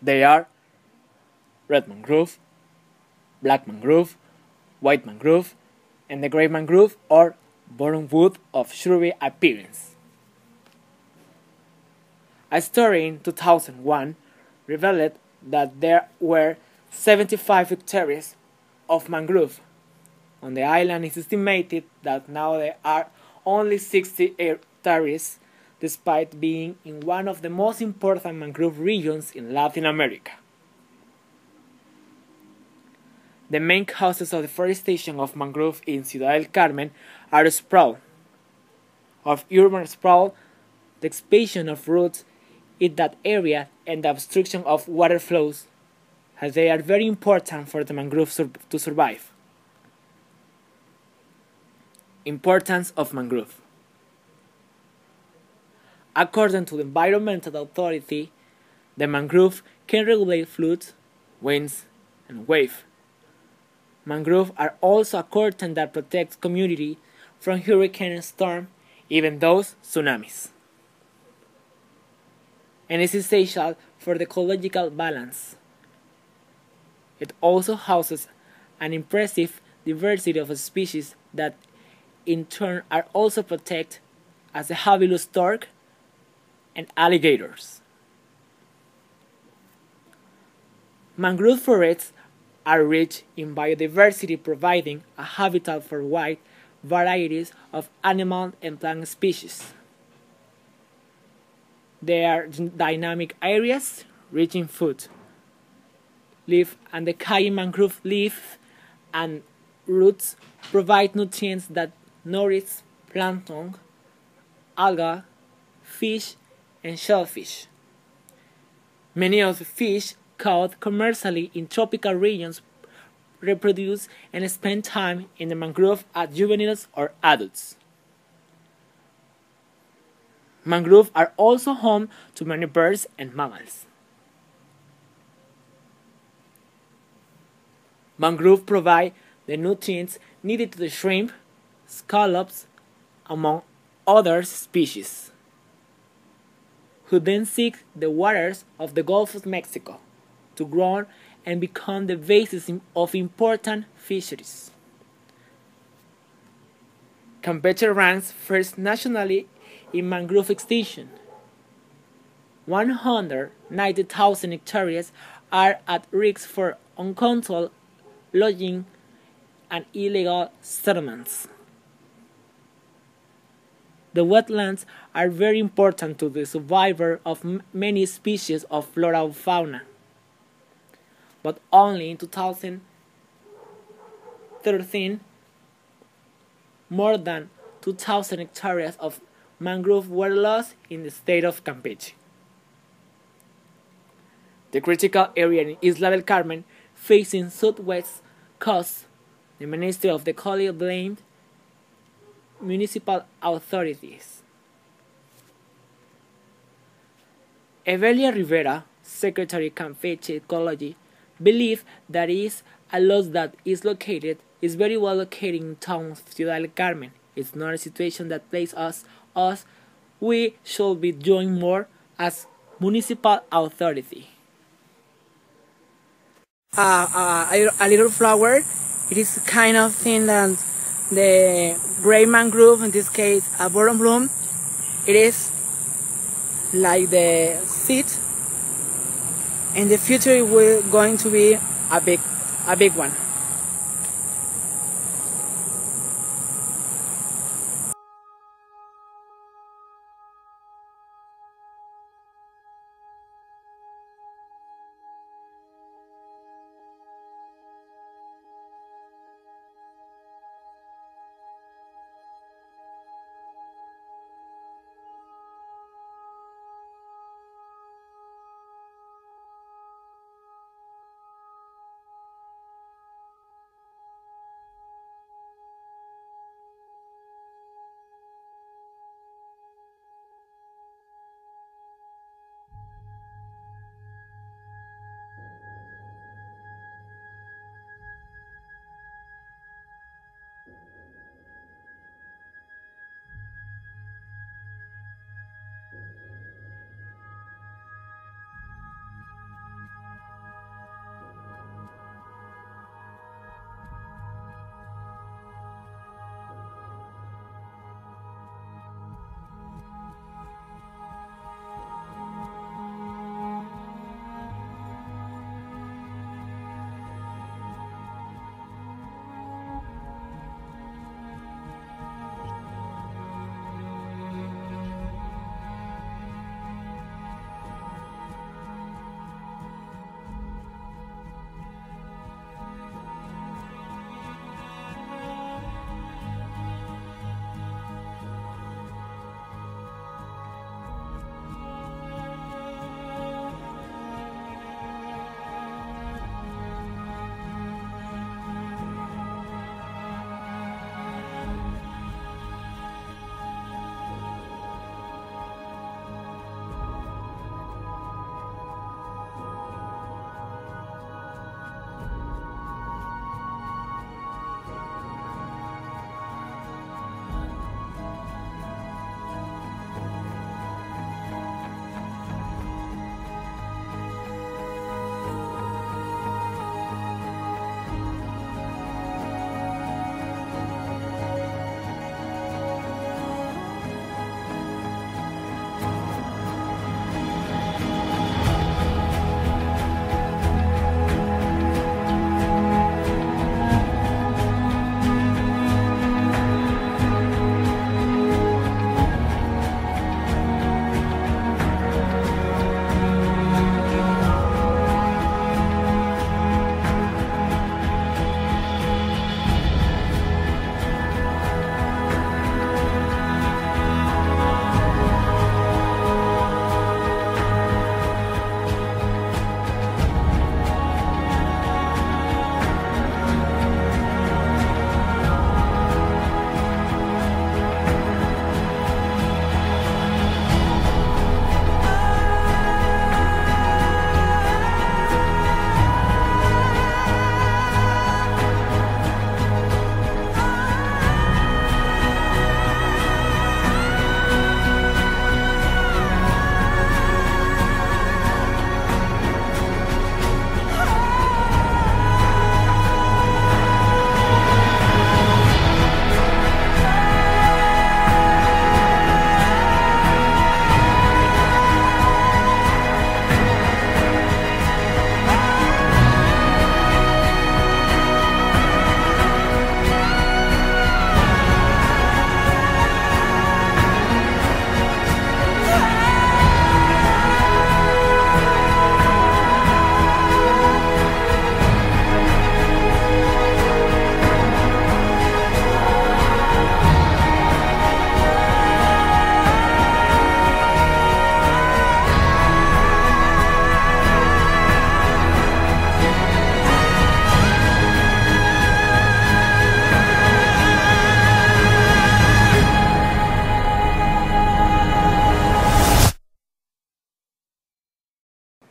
They are red mangrove, black mangrove, white mangrove, and the gray mangrove or buttonwood of shrubby appearance. A story in 2001 revealed that there were 75 hectares of mangrove. On the island, it is estimated that now there are only 60 hectares, despite being in one of the most important mangrove regions in Latin America. The main causes of deforestation of mangrove in Ciudad del Carmen are sprawl. Of urban sprawl, the expansion of roots in that area and the obstruction of water flows, as they are very important for the mangrove sur to survive. Importance of mangrove. According to the Environmental Authority, the mangrove can regulate floods, winds, and wave. Mangroves are also a curtain that protects community from hurricane and storm, even those tsunamis. And is essential for the ecological balance. It also houses an impressive diversity of species that in turn are also protected as the jabiru stork and alligators. Mangrove forests are rich in biodiversity providing a habitat for wide varieties of animal and plant species. They are dynamic areas rich in food, leaf and decaying mangrove leaf and roots provide nutrients that nourish plankton, algae, fish, and shellfish. Many of the fish caught commercially in tropical regions reproduce and spend time in the mangrove as juveniles or adults. Mangroves are also home to many birds and mammals. Mangroves provide the nutrients needed to the shrimp, scallops, among other species, who then seek the waters of the Gulf of Mexico to grow and become the basis of important fisheries. Campeche ranks first nationally in mangrove extinction. 190,000 hectares are at risk for uncontrolled logging and illegal settlements. The wetlands are very important to the survival of many species of flora and fauna but only in 2013 more than 2,000 hectares of mangrove were lost in the state of Campeche. The critical area in Isla del Carmen, facing southwest coast, the Ministry of the Colony blamed municipal authorities. Evelia Rivera, Secretary Campeche Ecology, believe that is a loss that is located is very well located in town Ciudad del Carmen. It's not a situation that places us us we should be doing more as municipal authority. Uh, uh, a, a little flower, it is kind of thing that the gray mangrove, in this case a bottom bloom, it is like the seed in the future it will going to be a big a big one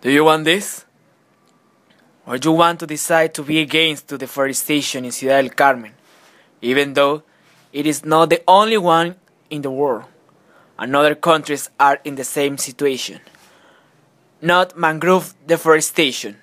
Do you want this? Or do you want to decide to be against the deforestation in Ciudad del Carmen, even though it is not the only one in the world, and other countries are in the same situation? Not mangrove deforestation.